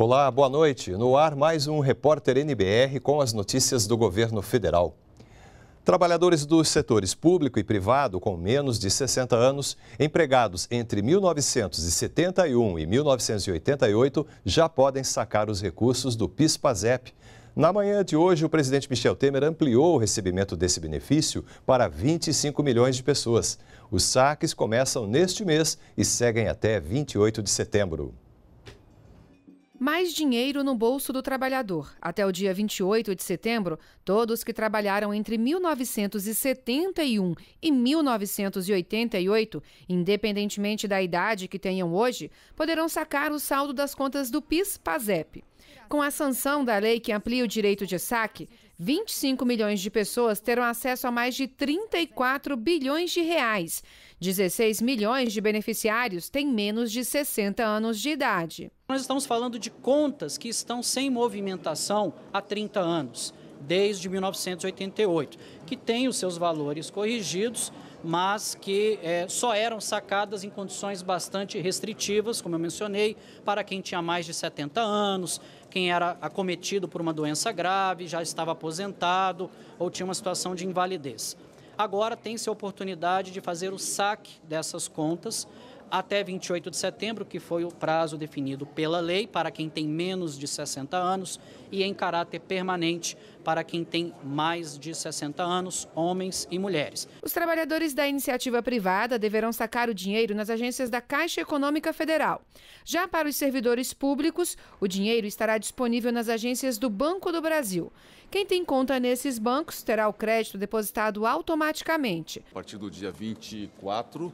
Olá, boa noite. No ar, mais um repórter NBR com as notícias do governo federal. Trabalhadores dos setores público e privado com menos de 60 anos, empregados entre 1971 e 1988, já podem sacar os recursos do PIS/PASEP. Na manhã de hoje, o presidente Michel Temer ampliou o recebimento desse benefício para 25 milhões de pessoas. Os saques começam neste mês e seguem até 28 de setembro. Mais dinheiro no bolso do trabalhador. Até o dia 28 de setembro, todos que trabalharam entre 1971 e 1988, independentemente da idade que tenham hoje, poderão sacar o saldo das contas do PIS/PASEP. Com a sanção da lei que amplia o direito de saque, 25 milhões de pessoas terão acesso a mais de 34 bilhões de reais. 16 milhões de beneficiários têm menos de 60 anos de idade. Nós estamos falando de contas que estão sem movimentação há 30 anos, desde 1988, que têm os seus valores corrigidos, mas que é, só eram sacadas em condições bastante restritivas, como eu mencionei, para quem tinha mais de 70 anos, quem era acometido por uma doença grave, já estava aposentado ou tinha uma situação de invalidez. Agora tem-se a oportunidade de fazer o saque dessas contas até 28 de setembro, que foi o prazo definido pela lei para quem tem menos de 60 anos e em caráter permanente para quem tem mais de 60 anos, homens e mulheres. Os trabalhadores da iniciativa privada deverão sacar o dinheiro nas agências da Caixa Econômica Federal. Já para os servidores públicos, o dinheiro estará disponível nas agências do Banco do Brasil. Quem tem conta nesses bancos terá o crédito depositado automaticamente. A partir do dia 24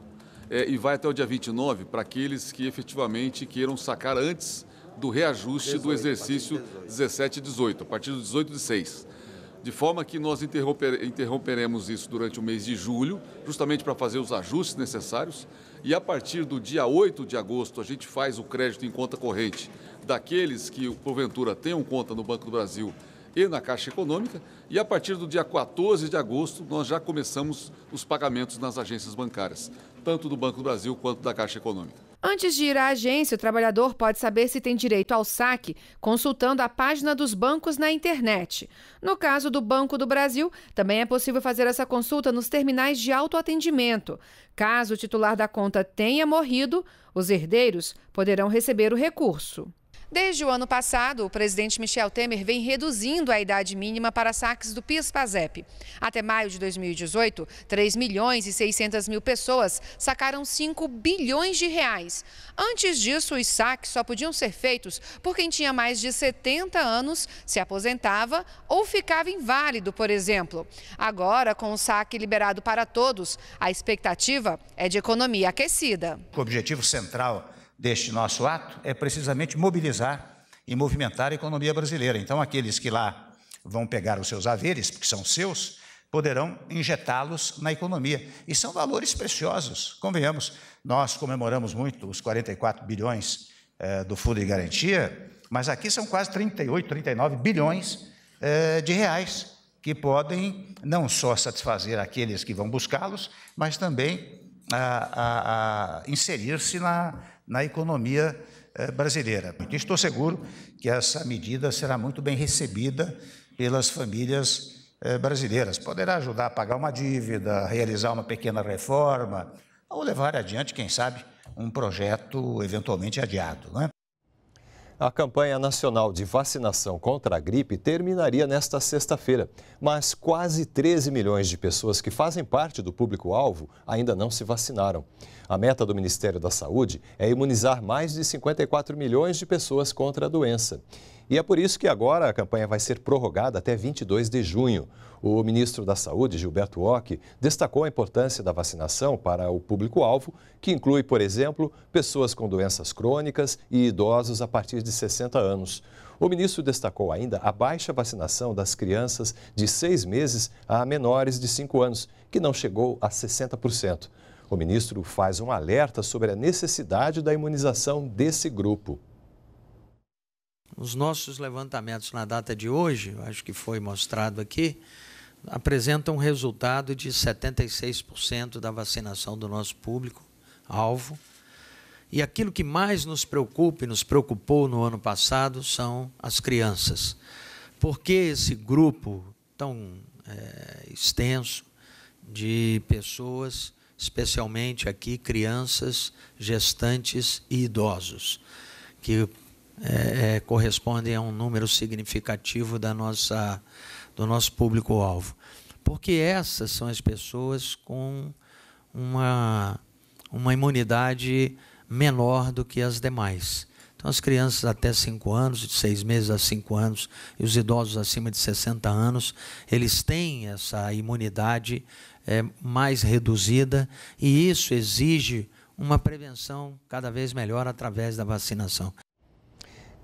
é, e vai até o dia 29 para aqueles que efetivamente queiram sacar antes do reajuste 18, do exercício 17 e 18, a partir do 18 de 6. De forma que nós interromper, interromperemos isso durante o mês de julho, justamente para fazer os ajustes necessários. E a partir do dia 8 de agosto, a gente faz o crédito em conta corrente daqueles que, porventura, tenham conta no Banco do Brasil e na Caixa Econômica. E a partir do dia 14 de agosto, nós já começamos os pagamentos nas agências bancárias, tanto do Banco do Brasil quanto da Caixa Econômica. Antes de ir à agência, o trabalhador pode saber se tem direito ao saque consultando a página dos bancos na internet. No caso do Banco do Brasil, também é possível fazer essa consulta nos terminais de autoatendimento. Caso o titular da conta tenha morrido, os herdeiros poderão receber o recurso. Desde o ano passado, o presidente Michel Temer vem reduzindo a idade mínima para saques do PIS/PASEP. Até maio de 2018, 3 milhões e 600 mil pessoas sacaram 5 bilhões de reais. Antes disso, os saques só podiam ser feitos por quem tinha mais de 70 anos, se aposentava ou ficava inválido, por exemplo. Agora, com o saque liberado para todos, a expectativa é de economia aquecida. O objetivo central deste nosso ato é precisamente mobilizar e movimentar a economia brasileira. Então, aqueles que lá vão pegar os seus haveres, porque são seus, poderão injetá-los na economia. E são valores preciosos, convenhamos. Nós comemoramos muito os 44 bilhões eh, do Fundo de Garantia, mas aqui são quase 38, 39 bilhões eh, de reais que podem não só satisfazer aqueles que vão buscá-los, mas também inserir-se na, na economia eh, brasileira. Estou seguro que essa medida será muito bem recebida pelas famílias eh, brasileiras. Poderá ajudar a pagar uma dívida, realizar uma pequena reforma ou levar adiante, quem sabe, um projeto eventualmente adiado. Não é? A campanha nacional de vacinação contra a gripe terminaria nesta sexta-feira, mas quase 13 milhões de pessoas que fazem parte do público-alvo ainda não se vacinaram. A meta do Ministério da Saúde é imunizar mais de 54 milhões de pessoas contra a doença. E é por isso que agora a campanha vai ser prorrogada até 22 de junho. O ministro da Saúde, Gilberto Ock, destacou a importância da vacinação para o público-alvo, que inclui, por exemplo, pessoas com doenças crônicas e idosos a partir de 60 anos. O ministro destacou ainda a baixa vacinação das crianças de seis meses a menores de 5 anos, que não chegou a 60%. O ministro faz um alerta sobre a necessidade da imunização desse grupo. Os nossos levantamentos na data de hoje, acho que foi mostrado aqui, apresentam um resultado de 76% da vacinação do nosso público alvo. E aquilo que mais nos preocupa e nos preocupou no ano passado são as crianças. Por que esse grupo tão é, extenso de pessoas, especialmente aqui crianças, gestantes e idosos, que é, é, correspondem a um número significativo da nossa, do nosso público-alvo. Porque essas são as pessoas com uma, uma imunidade menor do que as demais. Então, as crianças até 5 anos, de 6 meses a 5 anos, e os idosos acima de 60 anos, eles têm essa imunidade é, mais reduzida e isso exige uma prevenção cada vez melhor através da vacinação.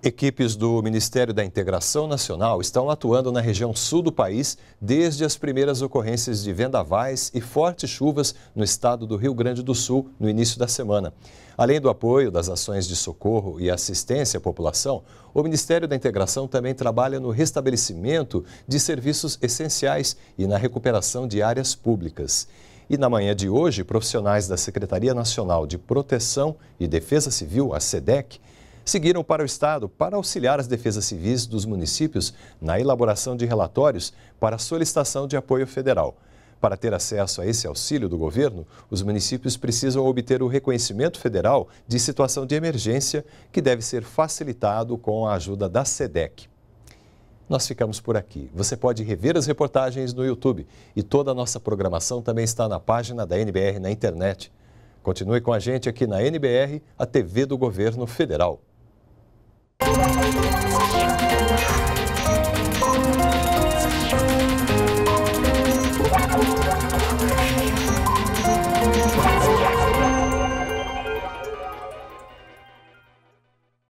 Equipes do Ministério da Integração Nacional estão atuando na região sul do país desde as primeiras ocorrências de vendavais e fortes chuvas no estado do Rio Grande do Sul no início da semana. Além do apoio das ações de socorro e assistência à população, o Ministério da Integração também trabalha no restabelecimento de serviços essenciais e na recuperação de áreas públicas. E na manhã de hoje, profissionais da Secretaria Nacional de Proteção e Defesa Civil, a SEDEC, seguiram para o Estado para auxiliar as defesas civis dos municípios na elaboração de relatórios para solicitação de apoio federal. Para ter acesso a esse auxílio do governo, os municípios precisam obter o reconhecimento federal de situação de emergência, que deve ser facilitado com a ajuda da SEDEC. Nós ficamos por aqui. Você pode rever as reportagens no YouTube e toda a nossa programação também está na página da NBR na internet. Continue com a gente aqui na NBR, a TV do Governo Federal. Música